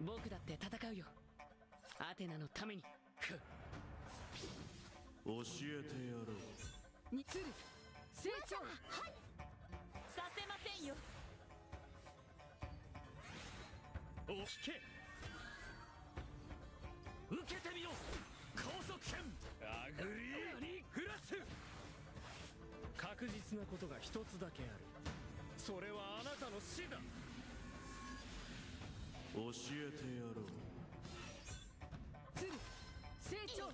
僕だって戦うよ。アテナのために。ふっ。教えてやろう。に鶴成長。させませんよ。お聞け。受けてみろ。高速剣アグリー。フラッシュ確実なことが一つだけある。それはあなたの死だ教えてやろう。鶴成長。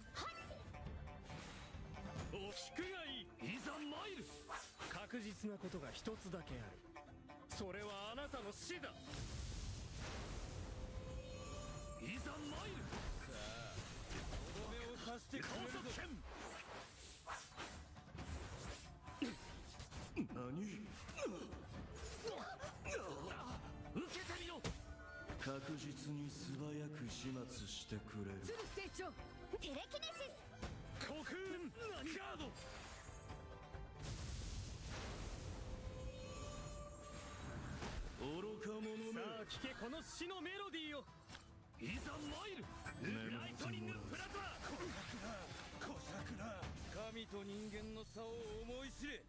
お聞くがいい。いざ参る。確実なことが一つだけある。それはあなたの死だ。いざ参る確実に素早く始末してくれる。鶴成長テレキネシス。コクーンガード。愚か者め。さあ聞けこの死のメロディーを。いざ参る。ライトニングプラズマこさくな。神と人間の差を思い知れ。い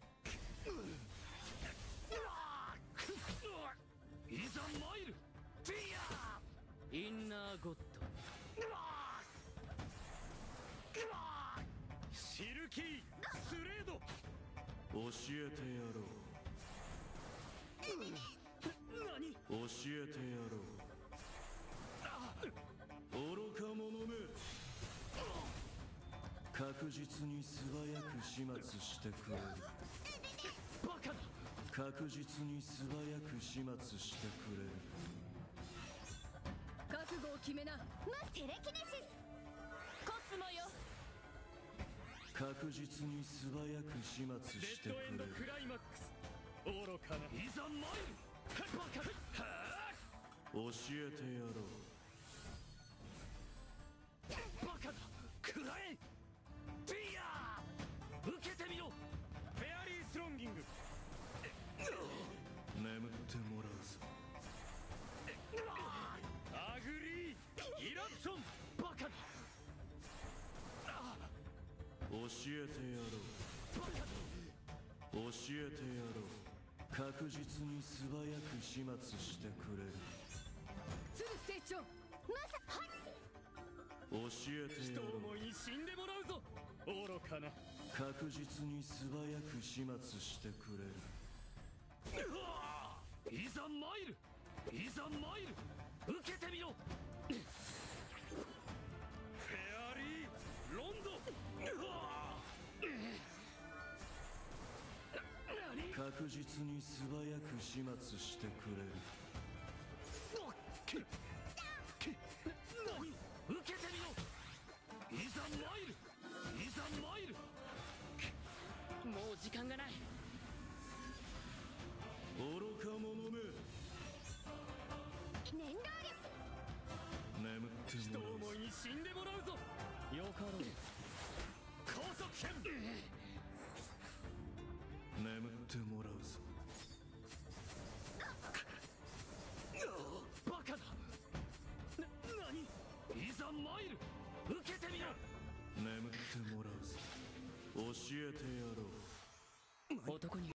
インナーゴッド。シルキースレード。教えてやろ何？う教えてやろう。愚か者め。確実に素早く始末してくれ。るバカだ。確実に素早く始末してくれ。る決めな。まテレキネシス。コスモよ。確実に素早く始末デしてッドエンドくれるクライマックス。愚かな。いざ参る。教えてやろうえてやろう。教えてやろう。確実に素早く始末してくれる。鶴成長まさはい。教えて一やろう思いに死んでもらうぞ愚かな確実に素早く始末してくれる。いざ参る。いざ参る。受けてみろ確実に素早く始末してくれる。何受けてみろい。ざ参るい。ざ参るもう時間がない。愚か者め燃料眠って一もらうぞ思い。に死んでもらうぞよかろう高速剣眠ってもてもらうぞ教えてやろう。男に